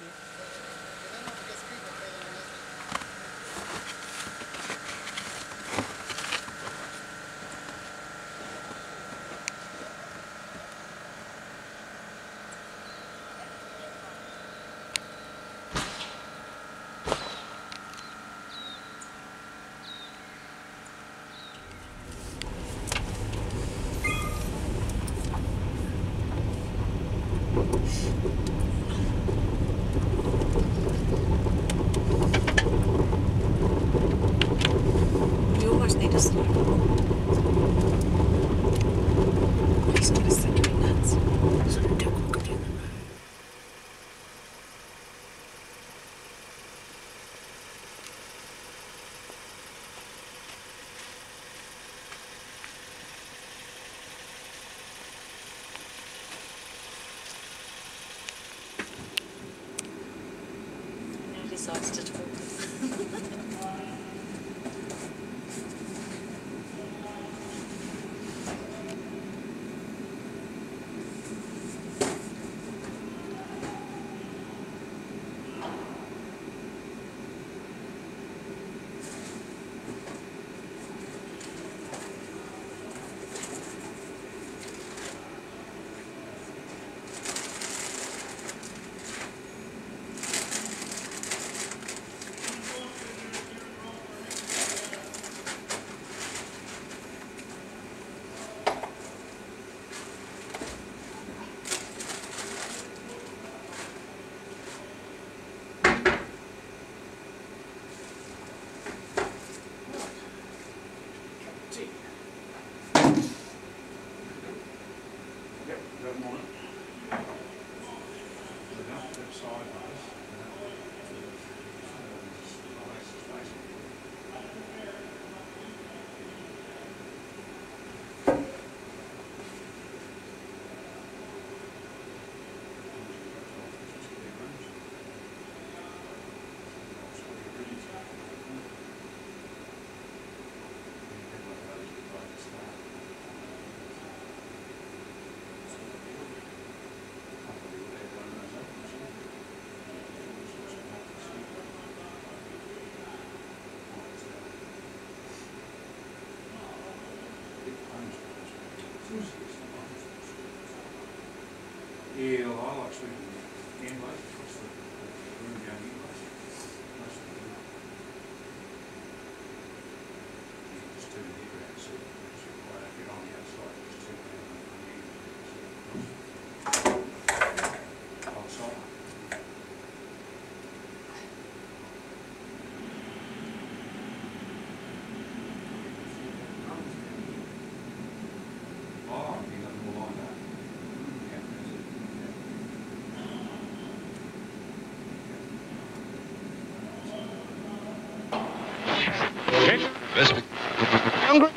sí. Thank you. just just to talk. don't want it. There's enough to sideways. Yeah, I like Y in hago, estoy Hungry.